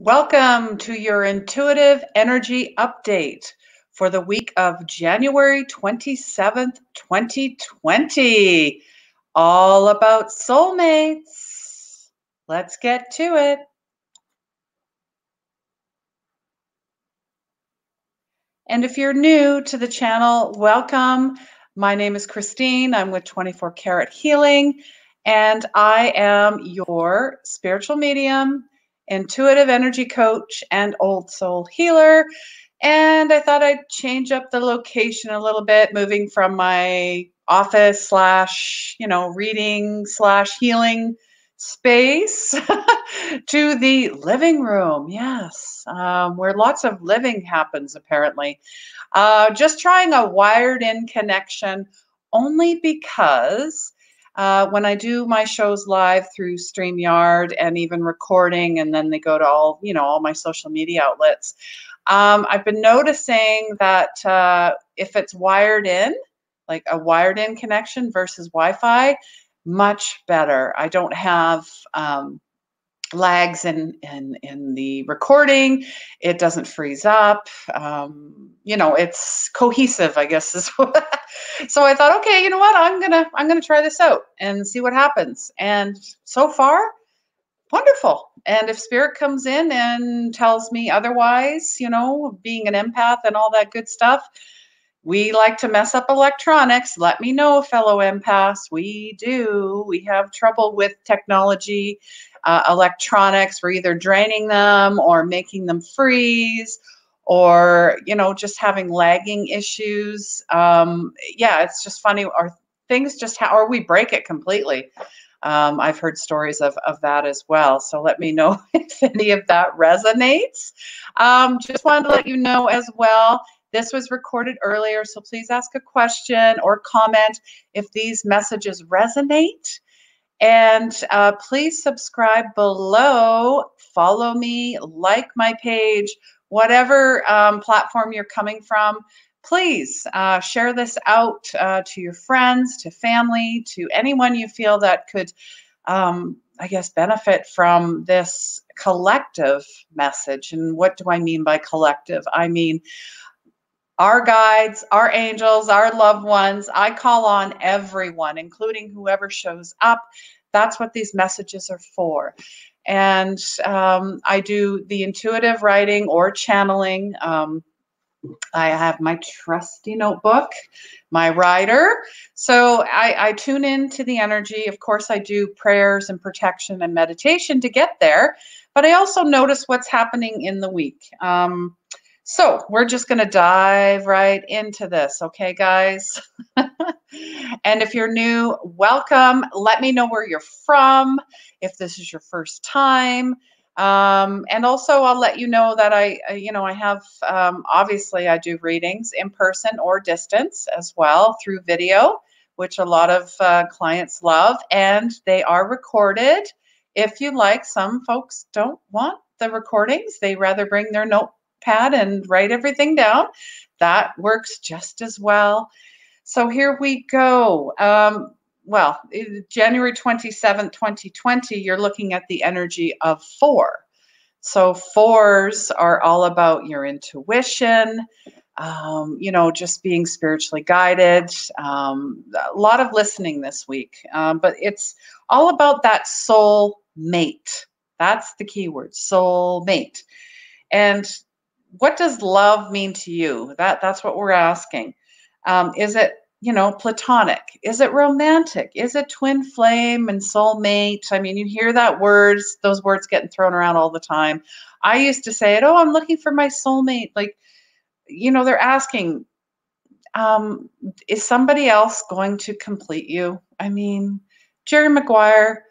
Welcome to your intuitive energy update for the week of January 27th, 2020. All about soulmates. Let's get to it. And if you're new to the channel, welcome. My name is Christine. I'm with 24 Karat Healing, and I am your spiritual medium intuitive energy coach and old soul healer. And I thought I'd change up the location a little bit, moving from my office slash, you know, reading slash healing space to the living room. Yes, um, where lots of living happens, apparently. Uh, just trying a wired in connection only because uh, when I do my shows live through StreamYard and even recording, and then they go to all, you know, all my social media outlets, um, I've been noticing that uh, if it's wired in, like a wired in connection versus Wi Fi, much better. I don't have um, lags in, in in the recording. It doesn't freeze up. Um, you know it's cohesive i guess is what so i thought okay you know what? I'm gonna i'm gonna try this out and see what happens. And so far wonderful. And if spirit comes in and tells me otherwise you know being an empath and all that good stuff we like to mess up electronics. Let me know, fellow empaths. We do. We have trouble with technology, uh, electronics. We're either draining them or making them freeze or, you know, just having lagging issues. Um, yeah, it's just funny. Or things just, ha- or we break it completely. Um, I've heard stories of, of that as well. So let me know if any of that resonates. Um, just wanted to let you know as well this was recorded earlier, so please ask a question or comment if these messages resonate. And uh, please subscribe below, follow me, like my page, whatever um, platform you're coming from. Please uh, share this out uh, to your friends, to family, to anyone you feel that could, um, I guess, benefit from this collective message. And what do I mean by collective? I mean, our guides, our angels, our loved ones. I call on everyone, including whoever shows up. That's what these messages are for. And um, I do the intuitive writing or channeling. Um, I have my trusty notebook, my writer. So I, I tune in to the energy. Of course, I do prayers and protection and meditation to get there, but I also notice what's happening in the week. Um, so we're just going to dive right into this, okay, guys? and if you're new, welcome. Let me know where you're from, if this is your first time. Um, and also, I'll let you know that I, you know, I have um, obviously I do readings in person or distance as well through video, which a lot of uh, clients love, and they are recorded. If you like, some folks don't want the recordings; they rather bring their note pad and write everything down. That works just as well. So here we go. Um, well, January 27th, 2020, you're looking at the energy of four. So fours are all about your intuition, um, you know, just being spiritually guided. Um, a lot of listening this week, um, but it's all about that soul mate. That's the key word, soul mate. And what does love mean to you? That that's what we're asking. Um, is it you know platonic? Is it romantic? Is it twin flame and soulmate? I mean, you hear that words, those words getting thrown around all the time. I used to say it. Oh, I'm looking for my soulmate. Like, you know, they're asking, um, is somebody else going to complete you? I mean, Jerry Maguire,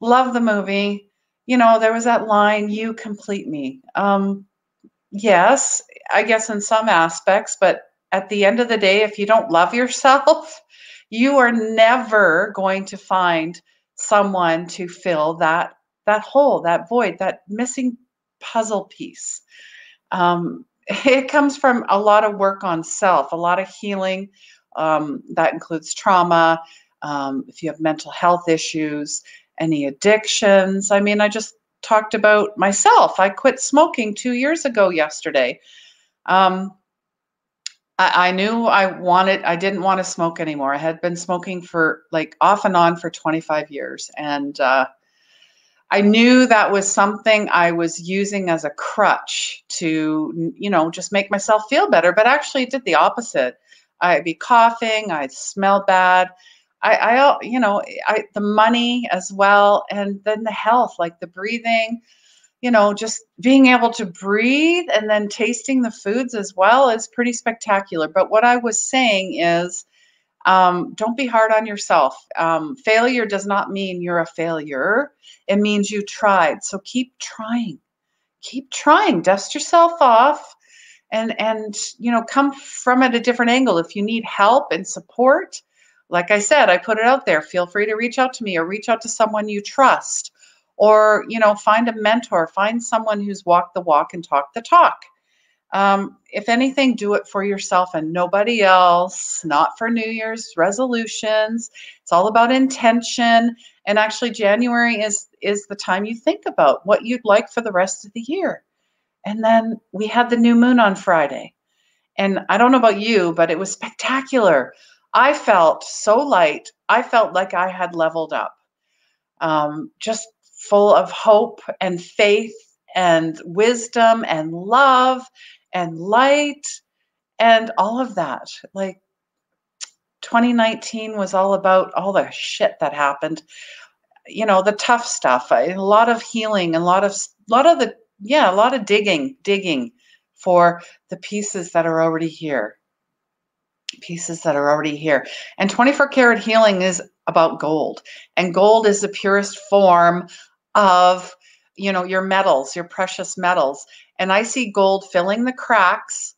love the movie. You know, there was that line, "You complete me." Um, yes, I guess in some aspects, but at the end of the day, if you don't love yourself, you are never going to find someone to fill that that hole, that void, that missing puzzle piece. Um, it comes from a lot of work on self, a lot of healing. Um, that includes trauma. Um, if you have mental health issues, any addictions. I mean, I just talked about myself. I quit smoking two years ago yesterday. Um, I, I knew I wanted, I didn't want to smoke anymore. I had been smoking for like off and on for 25 years. And uh, I knew that was something I was using as a crutch to, you know, just make myself feel better, but actually it did the opposite. I'd be coughing, I'd smell bad. I, I, you know, I, the money as well, and then the health, like the breathing, you know, just being able to breathe and then tasting the foods as well is pretty spectacular. But what I was saying is, um, don't be hard on yourself. Um, failure does not mean you're a failure. It means you tried. So keep trying. Keep trying. Dust yourself off and and you know come from at a different angle. If you need help and support, like I said, I put it out there. Feel free to reach out to me or reach out to someone you trust or you know find a mentor find someone who's walked the walk and talked the talk. Um, if anything do it for yourself and nobody else not for new year's resolutions. It's all about intention. And actually january is is the time you think about what you'd like for the rest of the year. And then we had the new moon on friday. And i don't know about you but it was spectacular i felt so light i felt like i had leveled up um, just full of hope and faith and wisdom and love and light and all of that. Like 2019 was all about all the shit that happened. You know, the tough stuff, a lot of healing, a lot of a lot of the yeah, a lot of digging, digging for the pieces that are already here. Pieces that are already here. And 24 karat healing is about gold. And gold is the purest form of you know your metals your precious metals. And i see gold filling the cracks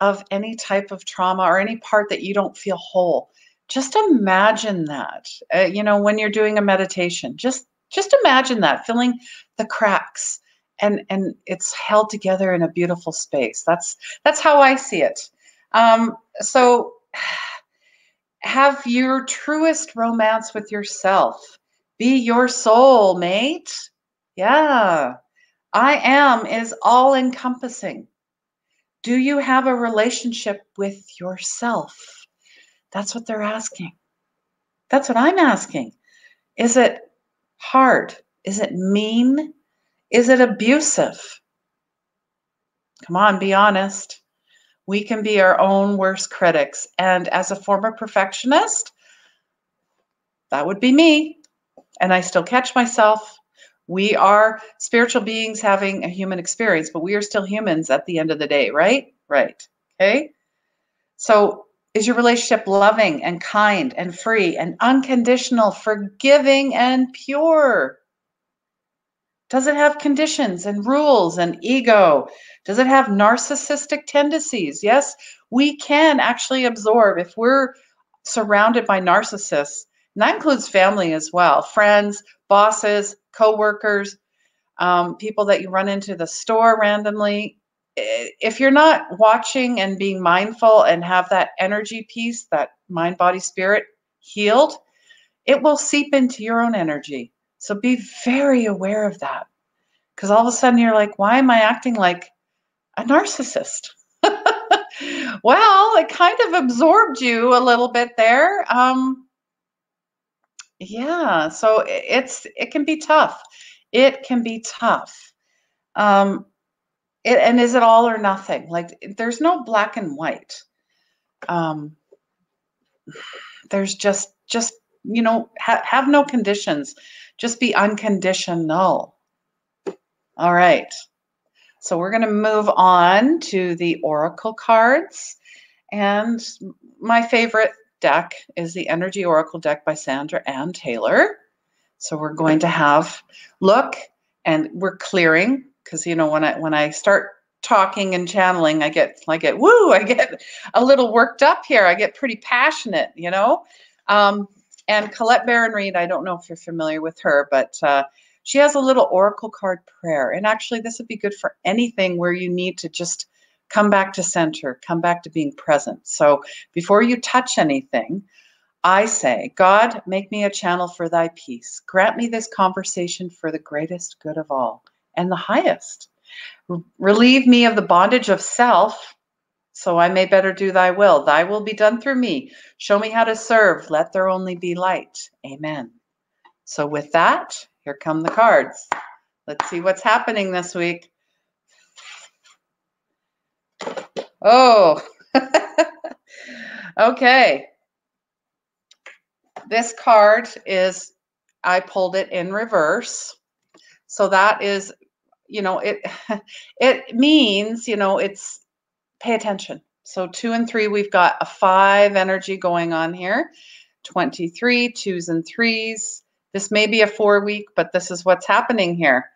of any type of trauma or any part that you don't feel whole. Just imagine that. Uh, you know when you're doing a meditation just just imagine that filling the cracks. And and it's held together in a beautiful space. That's that's how i see it. Um, so have your truest romance with yourself be your soul, mate. Yeah. I am is all encompassing. Do you have a relationship with yourself? That's what they're asking. That's what I'm asking. Is it hard? Is it mean? Is it abusive? Come on, be honest. We can be our own worst critics. And as a former perfectionist, that would be me and I still catch myself. We are spiritual beings having a human experience, but we are still humans at the end of the day, right? Right. Okay. So, is your relationship loving and kind and free and unconditional, forgiving and pure? Does it have conditions and rules and ego? Does it have narcissistic tendencies? Yes, we can actually absorb if we're surrounded by narcissists and that includes family as well friends, bosses, coworkers, um, people that you run into the store randomly. If you're not watching and being mindful and have that energy piece, that mind, body, spirit healed, it will seep into your own energy. So be very aware of that. Because all of a sudden you're like, why am I acting like a narcissist? well, it kind of absorbed you a little bit there. Um, yeah, so it's it can be tough. It can be tough. Um, it, and is it all or nothing? Like there's no black and white. Um, there's just just you know ha- have no conditions. Just be unconditional. All right. So we're going to move on to the oracle cards. And my favorite deck is the Energy Oracle deck by Sandra Anne Taylor. So we're going to have look and we're clearing because you know when I when I start talking and channeling, I get I get woo, I get a little worked up here. I get pretty passionate, you know. Um, and Colette Baron Reid, I don't know if you're familiar with her, but uh, she has a little oracle card prayer. And actually, this would be good for anything where you need to just come back to center, come back to being present. So before you touch anything, I say, God, make me a channel for thy peace. Grant me this conversation for the greatest good of all and the highest. Relieve me of the bondage of self, so I may better do thy will. Thy will be done through me. Show me how to serve. Let there only be light. Amen. So, with that, here come the cards. Let's see what's happening this week. Oh, okay. This card is, I pulled it in reverse. So that is, you know, it it means, you know, it's pay attention. So two and three, we've got a five energy going on here. 23, twos and threes. This may be a four week, but this is what's happening here.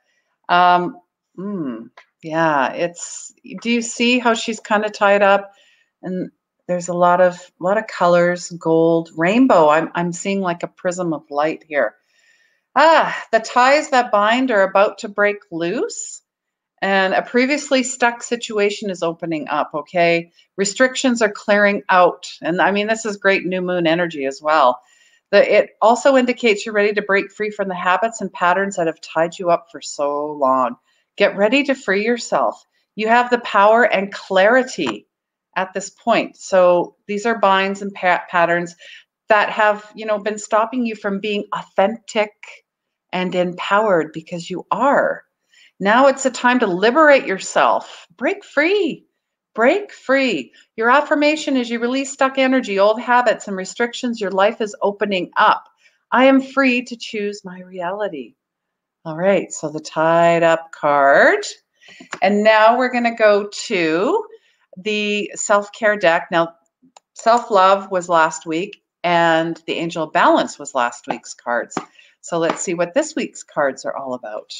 Um, mm, yeah, it's, do you see how she's kind of tied up? And there's a lot of, a lot of colors, gold, rainbow. I'm, I'm seeing like a prism of light here. Ah, the ties that bind are about to break loose and a previously stuck situation is opening up okay? Restrictions are clearing out and i mean this is great new moon energy as well. The, it also indicates you're ready to break free from the habits and patterns that have tied you up for so long. Get ready to free yourself. You have the power and clarity at this point. So these are binds and pa- patterns that have you know been stopping you from being authentic and empowered because you are now it's a time to liberate yourself. Break free. Break free. Your affirmation is you release stuck energy, old habits, and restrictions. Your life is opening up. I am free to choose my reality. All right, so the tied up card. And now we're going to go to the self care deck. Now, self love was last week, and the angel balance was last week's cards. So let's see what this week's cards are all about.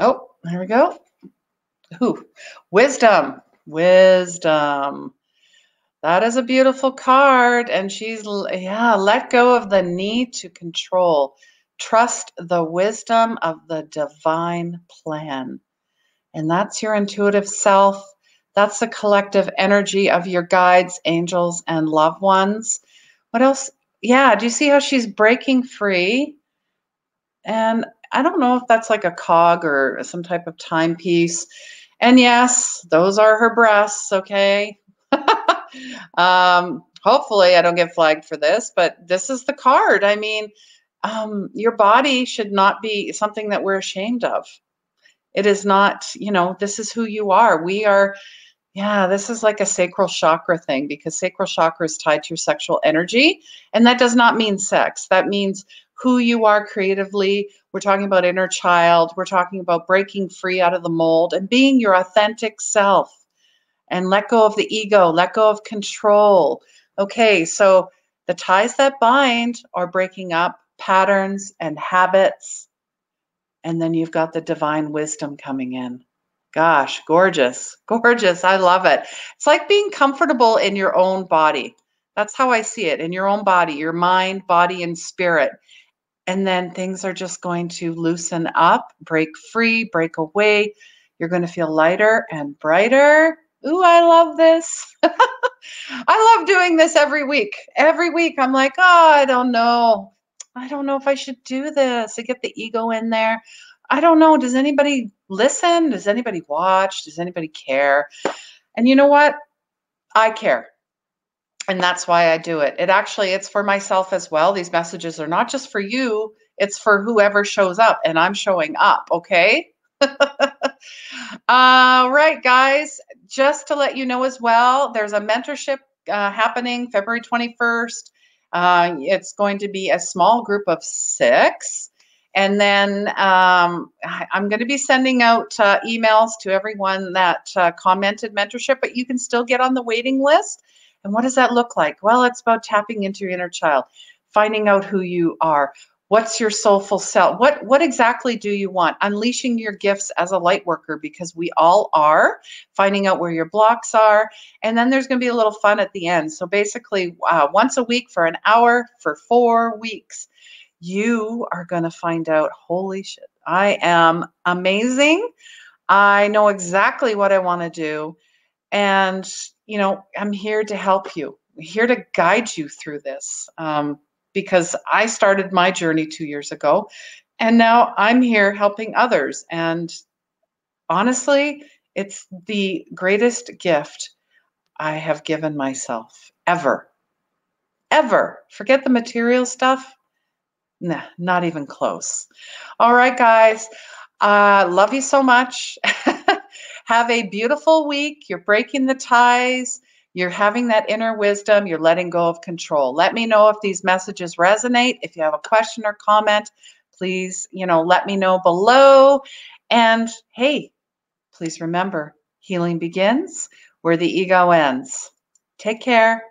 Oh, there we go. Ooh, wisdom, wisdom. That is a beautiful card. And she's, yeah, let go of the need to control. Trust the wisdom of the divine plan. And that's your intuitive self. That's the collective energy of your guides, angels, and loved ones. What else? Yeah, do you see how she's breaking free? And I don't know if that's like a cog or some type of timepiece. And yes, those are her breasts, okay? um, hopefully, I don't get flagged for this, but this is the card. I mean, um, your body should not be something that we're ashamed of. It is not, you know, this is who you are. We are, yeah, this is like a sacral chakra thing because sacral chakra is tied to your sexual energy. And that does not mean sex. That means who you are creatively. We're talking about inner child. We're talking about breaking free out of the mold and being your authentic self and let go of the ego, let go of control. Okay, so the ties that bind are breaking up patterns and habits. And then you've got the divine wisdom coming in. Gosh, gorgeous, gorgeous. I love it. It's like being comfortable in your own body. That's how I see it in your own body, your mind, body, and spirit and then things are just going to loosen up, break free, break away. You're going to feel lighter and brighter. Ooh, I love this. I love doing this every week. Every week, I'm like, oh, I don't know. I don't know if I should do this I get the ego in there. I don't know. Does anybody listen? Does anybody watch? Does anybody care? And you know what? I care and that's why I do it. It actually it's for myself as well. These messages are not just for you, it's for whoever shows up and I'm showing up, okay? Right, guys, just to let you know as well, there's a mentorship uh, happening February 21st. Uh, it's going to be a small group of six. And then um, I'm going to be sending out uh, emails to everyone that uh, commented mentorship, but you can still get on the waiting list. And what does that look like? Well, it's about tapping into your inner child, finding out who you are. What's your soulful self? What what exactly do you want? Unleashing your gifts as a light worker because we all are. Finding out where your blocks are, and then there's going to be a little fun at the end. So basically, uh, once a week for an hour for four weeks, you are going to find out. Holy shit! I am amazing. I know exactly what I want to do. And, you know, I'm here to help you, I'm here to guide you through this um, because I started my journey two years ago. And now I'm here helping others. And honestly, it's the greatest gift I have given myself ever. Ever. Forget the material stuff. Nah, not even close. All right, guys. Uh, love you so much. Have a beautiful week. You're breaking the ties. You're having that inner wisdom. You're letting go of control. Let me know if these messages resonate. If you have a question or comment, please, you know, let me know below. And hey, please remember, healing begins where the ego ends. Take care.